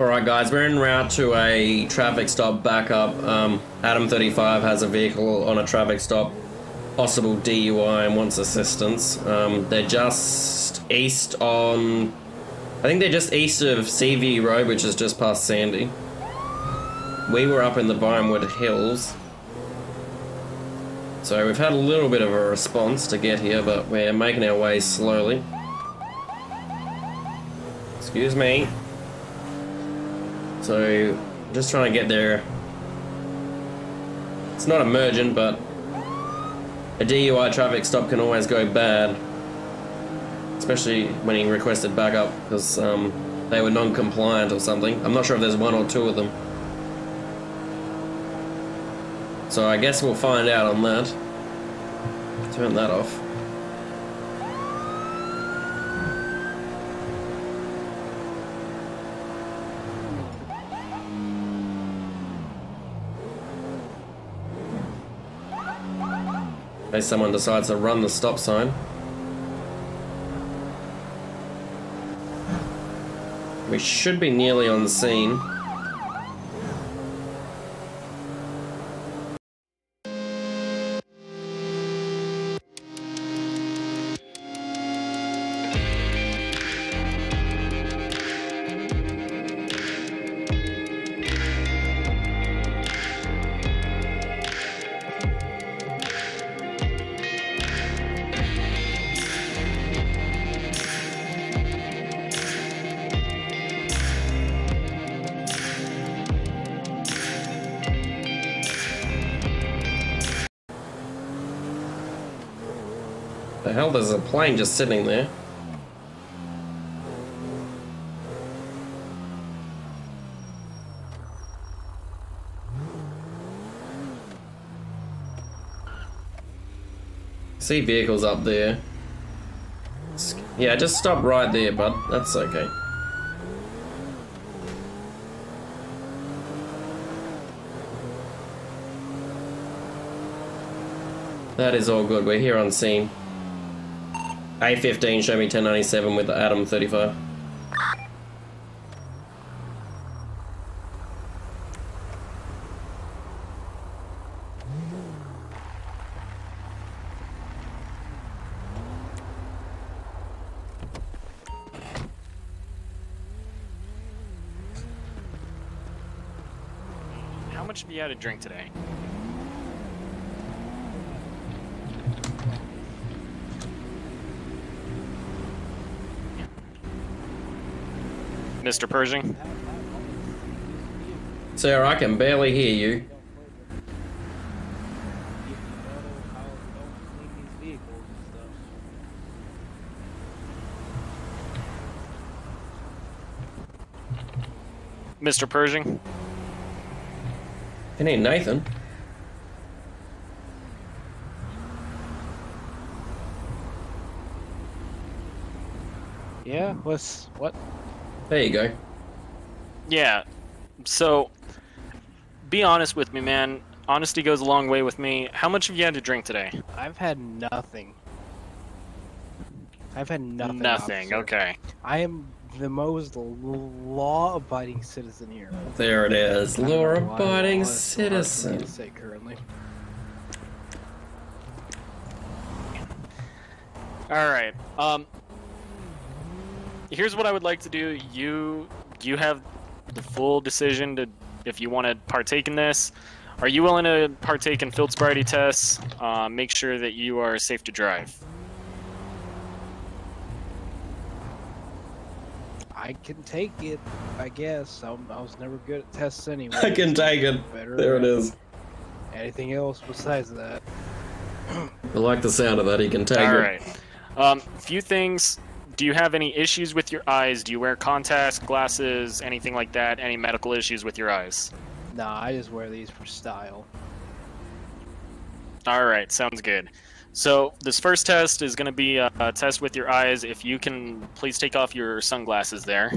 Alright guys, we're en route to a traffic stop backup. Um, Adam 35 has a vehicle on a traffic stop, possible DUI and wants assistance. Um, they're just east on... I think they're just east of Seaview Road, which is just past Sandy. We were up in the Vinewood Hills. So we've had a little bit of a response to get here, but we're making our way slowly. Excuse me. So, just trying to get there. It's not emergent, but a DUI traffic stop can always go bad. Especially when he requested backup, because um, they were non-compliant or something. I'm not sure if there's one or two of them. So I guess we'll find out on that. Turn that off. In case someone decides to run the stop sign. We should be nearly on the scene. The hell, there's a plane just sitting there. See vehicles up there. Yeah, just stop right there, bud. That's okay. That is all good. We're here on scene. A15, show me 1097 with Adam 35. How much have you had to drink today? Mr. Pershing? Sir, I can barely hear you. Mr. Pershing? It ain't Nathan. Yeah, what's what? There you go. Yeah. So, be honest with me, man. Honesty goes a long way with me. How much have you had to drink today? I've had nothing. I've had nothing. Nothing. officer. Okay. I am the most law-abiding citizen here. There it is. I don't know why Law-abiding law is so hard citizen. to say currently. All right. Um. Here's what I would like to do. You you have the full decision to if you want to partake in this. Are you willing to partake in field sobriety tests? Uh, make sure that you are safe to drive. I can take it, I guess. I'm, I was never good at tests anyway. I can take it. Better There it is. Anything else besides that? I like the sound of that. He can take All it. right. Um, few things. Do you have any issues with your eyes? Do you wear contacts, glasses, anything like that? Any medical issues with your eyes? Nah, I just wear these for style. All right, sounds good. So this first test is going to be a, a test with your eyes. If you can, please take off your sunglasses there.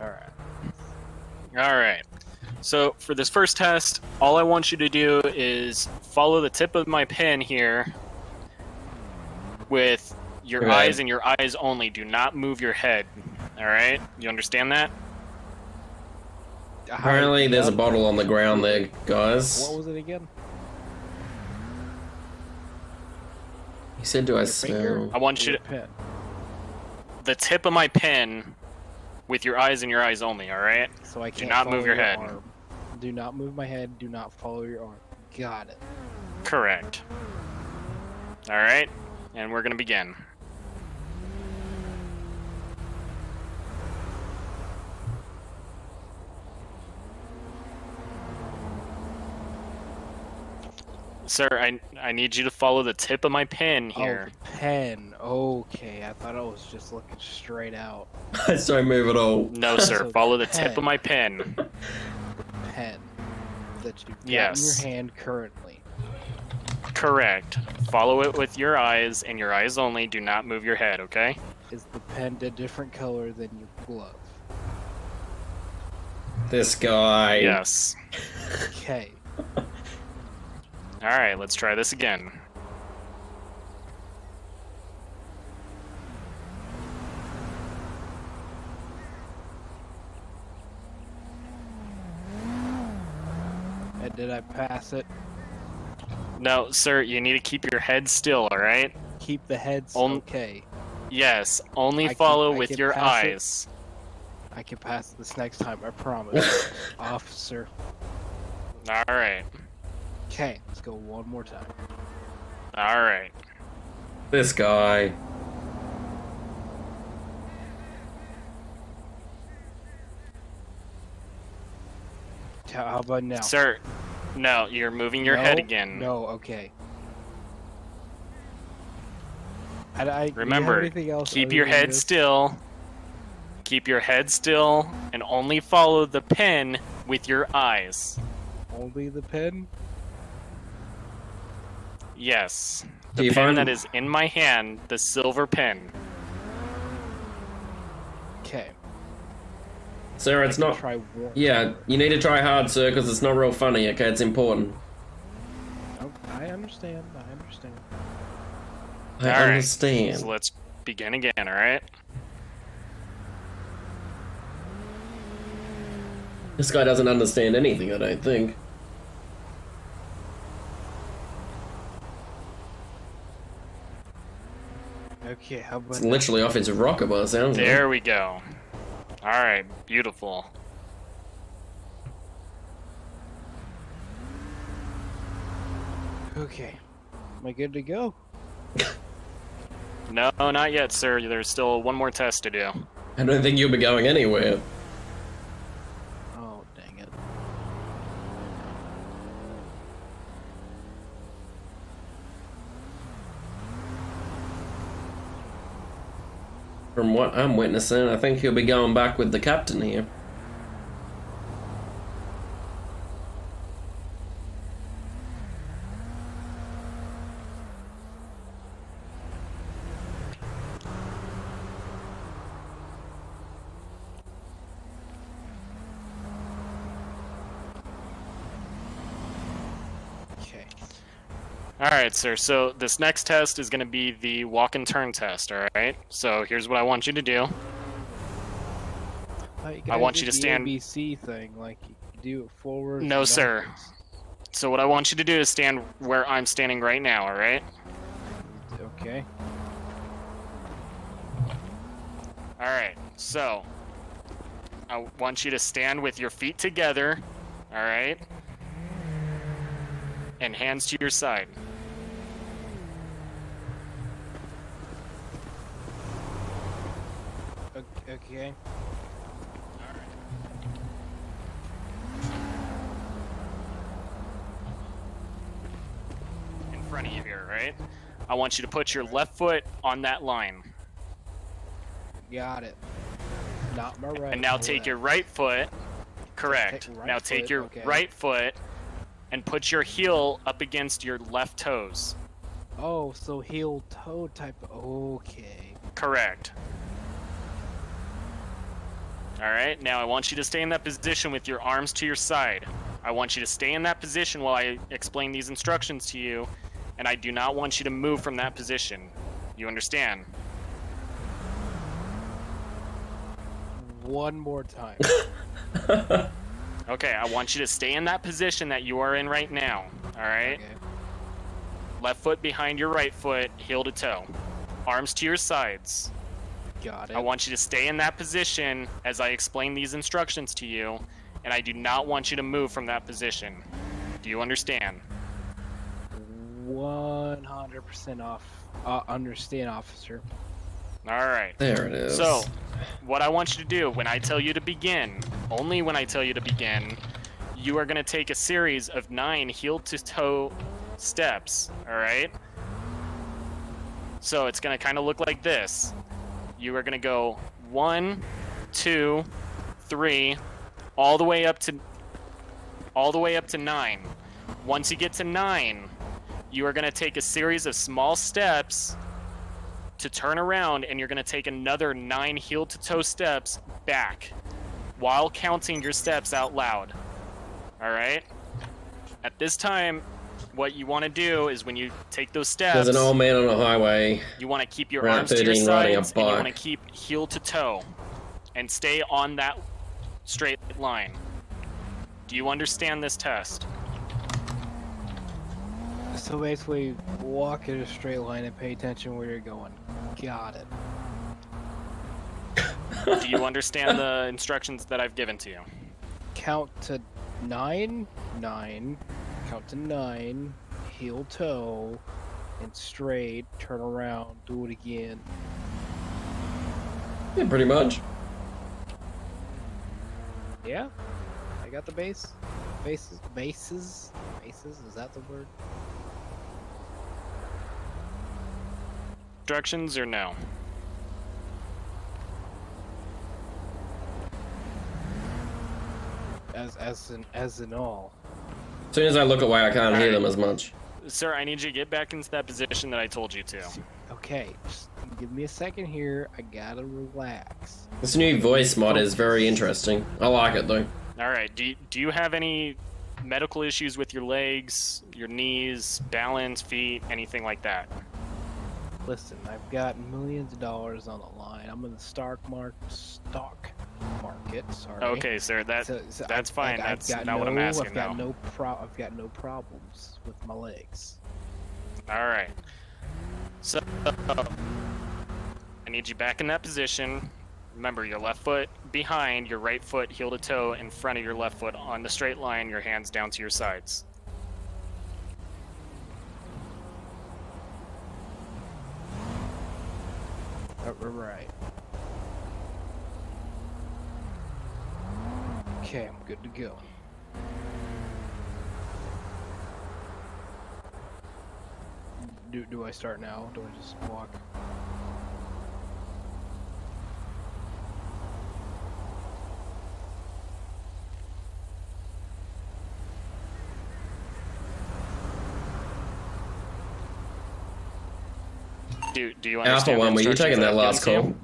All right. All right. So for this first test, all I want you to do is follow the tip of my pen here with your Okay. eyes and your eyes only. Do not move your head. All right? You understand that? Apparently, there's a bottle on the ground there, guys. What was it again? He said, "Do I Your smell?" I want you to pen. the tip of my pen with your eyes and your eyes only, all right? So I can't not move follow your head. arm. Do not move my head. Do not follow your arm. Got it. Correct. All right? And we're going to begin. Sir, I, I need you to follow the tip of my pen oh, here. Oh, pen. Okay, I thought I was just looking straight out. I don't move at all. No, sir. So follow the pen. tip of my pen. Pen that you've got Yes. in your hand currently. Correct. Follow it with your eyes and your eyes only. Do not move your head, okay? Is the pen a different color than your glove? This guy. Yes. Okay. All right, let's try this again. Did I pass it? No, sir, you need to keep your head still, all right? Keep the heads On- okay. Yes, only I can- follow I with can your pass it. eyes. I can pass this next time, I promise. Officer. All right. Okay, let's go one more time. All right. This guy. How how about now? Sir, no, you're moving your head again. No, okay. I, I, do you have Remember, anything else Keep your head this? still. Keep your head still and only follow the pen with your eyes. Only the pen? Yes. Do The you pen find- that is in my hand, the silver pen. Okay. Sir, it's I can not. Try one. Yeah, you need to try hard, sir, because it's not real funny. Okay, it's important. Oh, I understand. I understand. I All right. understand. So let's begin again, all right? This guy doesn't understand anything. I don't think. Okay, how about It's literally off his rocker by the sounds of it. There we go. All right, beautiful. Okay. Am I good to go? No, not yet, sir. There's still one more test to do. I don't think you'll be going anywhere. Oh, dang it. From what I'm witnessing, I think he'll be going back with the captain here. Okay. All right, sir. So this next test is going to be the walk and turn test. All right. So here's what I want you to do. thought I want you to stand- ABC thing, like do it forward. No, sir. backwards. So what I want you to do is stand where I'm standing right now. All right. Okay. All right. So I want you to stand with your feet together. All right. And hands to your side. Okay. in front of you here, right? I want you to put your left foot on that line. Got it. Not my right. And now take left. your right foot. Correct. Take right now take foot, your okay. right foot and put your heel up against your left toes. Oh, so heel toe type. Okay. Correct. All right. Now I want you to stay in that position with your arms to your side. I want you to stay in that position while I explain these instructions to you, and I do not want you to move from that position. You understand? One more time. Okay, I want you to stay in that position that you are in right now. All right? Okay. Left foot behind your right foot, heel to toe. Arms to your sides. Got it. I want you to stay in that position as I explain these instructions to you, and I do not want you to move from that position. Do you understand? 100% off. Uh, understand, officer. All right. There it is. So, what I want you to do when I tell you to begin, only when I tell you to begin, you are going to take a series of nine heel to toe steps. All right. So it's going to kind of look like this. You are going to go one, two, three, all the way up to all the way up to nine. Once you get to nine, you are going to take a series of small steps to turn around and you're going to take another nine heel to toe steps back while counting your steps out loud. All right? At this time, what you want to do is when you take those steps, There's an old man on a highway. you want to keep your arms to your 13 sides and you want to keep heel to toe and stay on that straight line. Do you understand this test? So basically, walk in a straight line and pay attention where you're going. Got it. Do you understand the instructions that I've given to you? Count to nine, nine. Count to nine. Heel toe, and straight. Turn around. Do it again. Yeah, pretty much. Yeah, I got the base. Bases. Bases. Bases. Is that the word? Directions or no? As as in as in all. As soon as I look away, I can't hear Alright. them as much. Sir, I need you to get back into that position that I told you to. Okay, just give me a second here. I gotta relax. This new voice mod is very interesting. I like it though. All right. Do you, do you have any medical issues with your legs, your knees, balance, feet, anything like that? Listen, I've got millions of dollars on the line. I'm in the stock market. Stock market. Sorry. Okay, sir. That So- so that's I've- fine. I've That's not what I'm no- asking I've got now. no pro. I've got no problems with my legs. All right. So I need you back in that position. Remember, your left foot behind, your right foot heel to toe in front of your left foot on the straight line. Your hands down to your sides. Uh, Right. Okay, I'm good to go. Do do I start now? Do I just walk? Do do you want Alpha understand? the one, were you instructions taking that last given to call?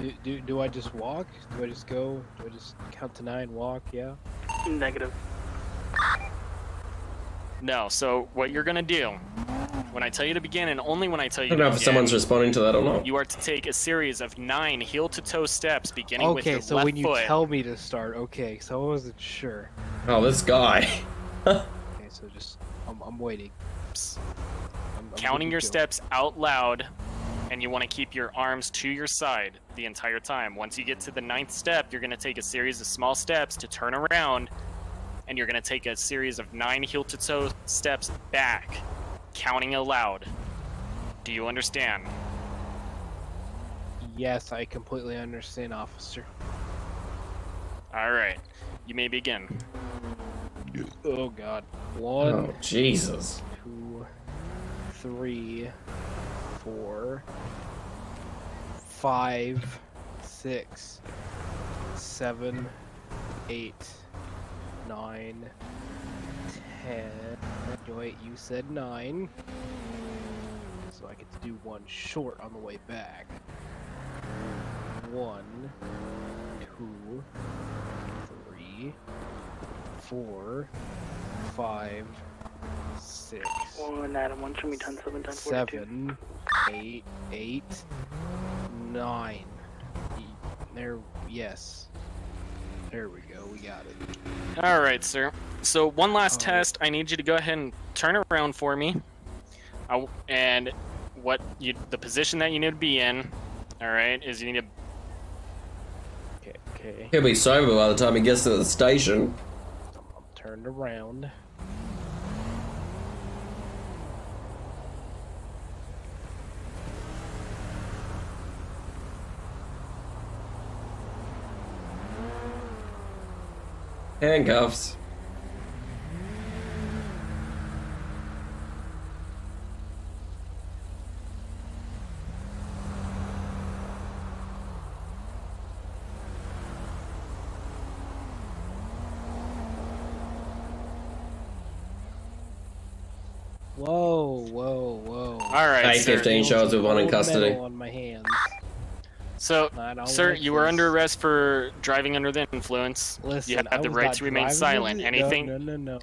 You? Do, do do I just walk? Do I just go? Do I just count to nine, walk? Yeah. Negative. No. So what you're gonna do when I tell you to begin, and only when I tell I you don't to know if begin, someone's responding to that or not. you are to take a series of nine heel to toe steps, beginning with Okay, your so left when you foot. tell me to start, okay, so I wasn't sure. Oh, this guy. Okay, so just I'm, I'm waiting. I'm- I'm counting your go. steps out loud and you want to keep your arms to your side the entire time once you get to the ninth step you're going to take a series of small steps to turn around and you're going to take a series of nine heel to toe steps back counting aloud do you understand Yes, I completely understand, officer. all right you may begin Oh God. One, Oh, Jesus. two, three, four, five, six, seven, eight, nine, ten. Wait, you said nine. So I get to do one short on the way back. One, two, three, four, five, six, One Adam, one show me 10, 7, 10, 42. seven, eight, eight, nine. Y- There, yes. There we go. We got it. All right, sir. So one last Oh. test. I need you to go ahead and turn around for me. I, and what you the position that you need to be in, all right, is you need to Okay. Okay. He'll be sober by the time he gets to the station. I'm turned around. Handcuffs. Whoa, whoa, whoa. All right, Hey, sir. 15 shots with one in Gold custody. medal On my hands. So, sir, you were this. under arrest for driving under the influence. Listen, you have I the right to remain silent. under- Anything, No, no, no, no.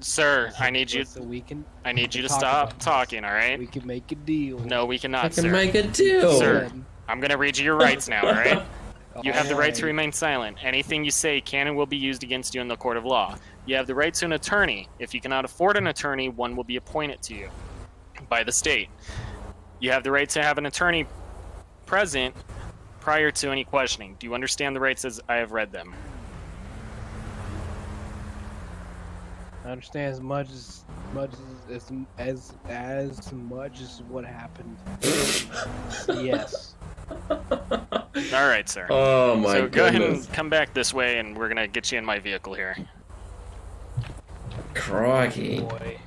sir? I need you. Listen, we can I need you to talk stop talking. All right? we can make a deal. No, we cannot, I cannot, can sir. make a deal. Sir. I'm gonna read you your rights now. All right? You have the right to remain silent. Anything you say can and will be used against you in the court of law. You have the right to an attorney. If you cannot afford an attorney, one will be appointed to you by the state. You have the right to have an attorney present prior to any questioning. Do you understand the rights as I have read them? I understand as much as much as as as, as much as what happened. yes. All right, sir. Oh my so go ahead goodness. and come back this way, and we're gonna get you in my vehicle here. Crikey. Boy.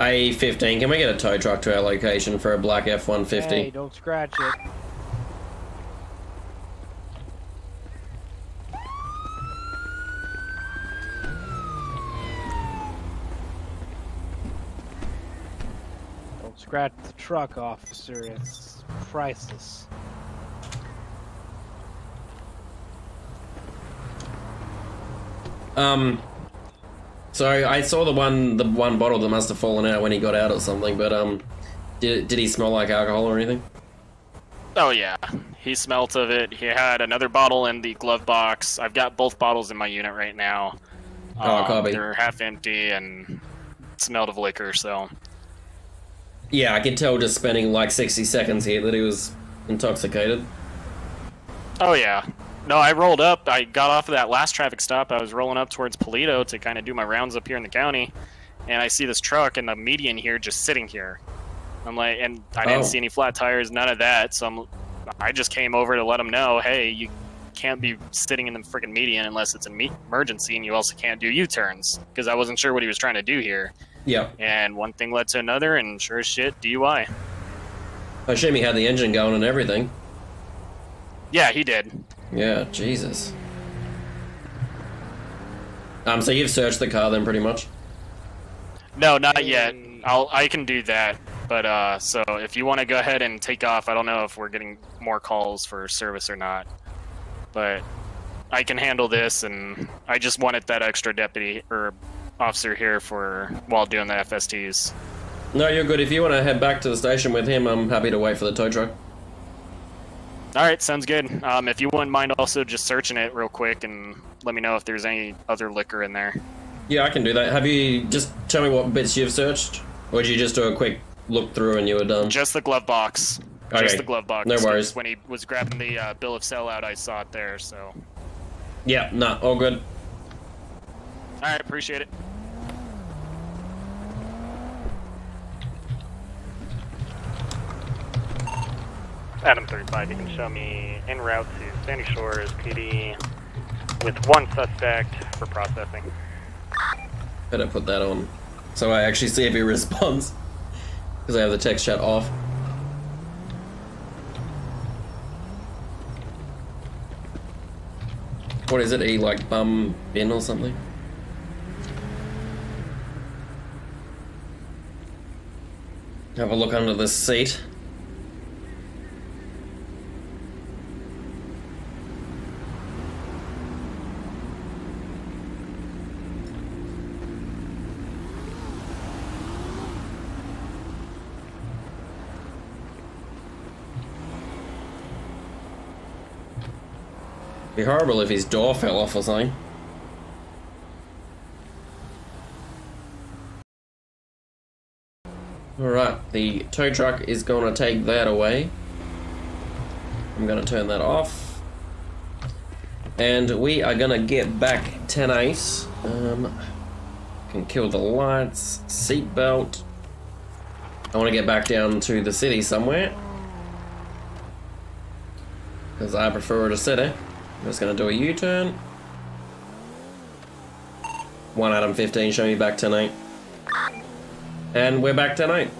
A15, can we get a tow truck to our location for a black F-150? Hey, don't scratch it. Don't scratch the truck, officer. It's priceless. Um, so I saw the one, the one bottle that must have fallen out when he got out or something. But um, did did he smell like alcohol or anything? Oh yeah, he smelt of it. He had another bottle in the glove box. I've got both bottles in my unit right now. Oh, Um, copy. They're half empty and smelled of liquor. So Yeah, I could tell just spending like 60 seconds here that he was intoxicated. Oh yeah. No, I rolled up. I got off of that last traffic stop. I was rolling up towards Paleto to kind of do my rounds up here in the county, and I see this truck and the median here just sitting here. I'm like, and I didn't Oh. see any flat tires, none of that. So I'm, I just came over to let them know, hey, you can't be sitting in the freaking median unless it's an emergency, and you also can't do U-turns because I wasn't sure what he was trying to do here. Yeah, And one thing led to another, and sure as shit, DUI. I assume he had the engine going and everything. Yeah, he did. Yeah, Jesus. Um, so you've searched the car then, pretty much. No, not yet. I'll I can do that. But uh so if you want to go ahead and take off, I don't know if we're getting more calls for service or not. But I can handle this and I just wanted that extra deputy or officer here for while doing the FSTs. No, you're good. If you want to head back to the station with him, I'm happy to wait for the tow truck. All right, sounds good. Um, if you wouldn't mind also just searching it real quick and let me know if there's any other liquor in there. Yeah, I can do that. Have you just tell me what bits you've searched, or did you just do a quick look through and you were done? Just the glove box. Okay, Just the glove box. No worries. When he was grabbing the uh, bill of sale out, I saw it there. So, Yeah, nah, all good. Right, appreciate it. Adam 35, you can show me en route to Sandy Shores PD with one suspect for processing. Better put that on, so I actually see if he responds, because I have the text chat off. What is it? E like bum bin or something? Have a look under this seat. It'd be horrible if his door fell off or something. Alright, the tow truck is going to take that away. I'm going to turn that off. And we are going to get back 10 8. Um, can kill the lights, seatbelt. I want to get back down to the city somewhere. Because I prefer the city. I'm just going to do a U-turn. 1 Adam 15, show me back tonight. And we're back tonight.